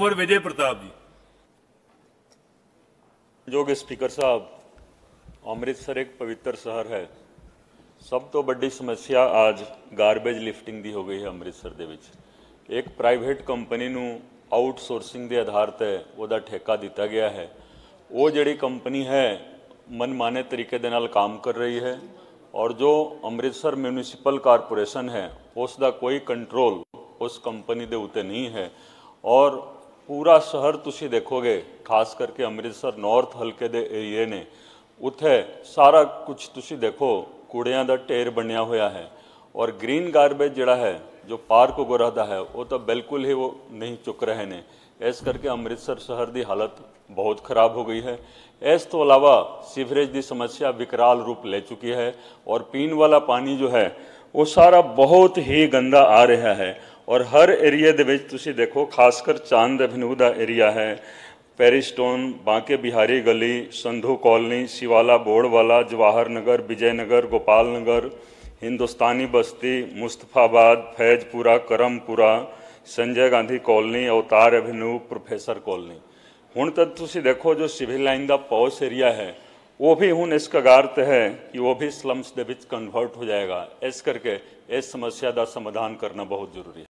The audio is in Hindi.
ਉਮਰ ਵਿਜੇ ਪ੍ਰਤਾਪ ਜੀ। ਜੋਗ ਸਪੀਕਰ ਸਾਹਿਬ, ਅੰਮ੍ਰਿਤਸਰ ਇੱਕ ਪਵਿੱਤਰ ਸ਼ਹਿਰ ਹੈ। ਸਭ ਤੋਂ ਵੱਡੀ ਸਮੱਸਿਆ ਅੱਜ ਗਾਰਬੇਜ ਲਿਫਟਿੰਗ ਦੀ ਹੋ ਗਈ ਹੈ ਅੰਮ੍ਰਿਤਸਰ ਦੇ ਵਿੱਚ। ਇੱਕ ਪ੍ਰਾਈਵੇਟ ਕੰਪਨੀ ਨੂੰ ਆਊਟਸੋਰਸਿੰਗ ਦੇ ਆਧਾਰ ਤੇ ਉਹਦਾ ਠੇਕਾ ਦਿੱਤਾ ਗਿਆ ਹੈ। ਉਹ ਜਿਹੜੀ ਕੰਪਨੀ ਹੈ, ਮਨਮਾਨੇ ਤਰੀਕੇ ਦੇ ਨਾਲ ਕੰਮ ਕਰ ਰਹੀ ਹੈ ਔਰ ਜੋ ਅੰਮ੍ਰਿਤਸਰ ਮਿਊਨਿਸਪਲ ਕਾਰਪੋਰੇਸ਼ਨ ਹੈ ਉਸ ਦਾ ਕੋਈ ਕੰਟਰੋਲ ਉਸ ਕੰਪਨੀ ਦੇ ਉੱਤੇ ਨਹੀਂ ਹੈ ਔਰ ਪੂਰਾ ਸ਼ਹਿਰ ਤੁਸੀਂ ਦੇਖੋਗੇ ਖਾਸ ਕਰਕੇ ਅੰਮ੍ਰਿਤਸਰ ਨਾਰਥ ਹਲਕੇ ਦੇ ਏਰੀਏ ਨੇ ਉੱਥੇ ਸਾਰਾ ਕੁਝ ਤੁਸੀਂ ਦੇਖੋ ਕੂੜਿਆਂ ਦਾ ਢੇਰ ਬਣਿਆ ਹੋਇਆ ਹੈ ਔਰ ਗ੍ਰੀਨ ਗਾਰਬੇਜ ਜਿਹੜਾ ਹੈ ਜੋ ਪਾਰਕ ਉਗਰਾ ਦਾ ਹੈ ਉਹ ਤਾਂ ਬਿਲਕੁਲ ਹੀ ਉਹ ਨਹੀਂ ਚੁੱਕ ਰਹੇ ਨੇ ਇਸ ਕਰਕੇ ਅੰਮ੍ਰਿਤਸਰ ਸ਼ਹਿਰ ਦੀ ਹਾਲਤ ਬਹੁਤ ਖਰਾਬ ਹੋ ਗਈ ਹੈ ਇਸ ਤੋਂ ਇਲਾਵਾ ਸੀਵਰੇਜ ਦੀ ਸਮੱਸਿਆ ਵਿਕਰਾਲ ਰੂਪ ਲੈ ਚੁੱਕੀ ਹੈ ਔਰ ਪੀਣ ਵਾਲਾ ਪਾਣੀ ਜੋ ਹੈ ਉਹ ਸਾਰਾ ਬਹੁਤ ਹੀ ਗੰਦਾ ਆ ਰਿਹਾ ਹੈ और हर एरिए दे देखो, खासकर चाँद एवन्यू का एरिया है। पेरिस्टोन बांके बिहारी गली, Sandhu colony Shivala Bodwala Jawahar Nagar Vijay Nagar Gopal Nagar Hindustani Basti, Mustafabad, Faizpura, Karampura, Sanjay Gandhi colony, Avtar avenue professor colony. हूँ तक तुम देखो, जो सिविल लाइन का पौस एरिया है, वो भी हूँ इस कगार है कि वो भी स्लम्स के कन्वर्ट हो जाएगा। इस करके इस समस्या का समाधान करना बहुत ज़रूरी है।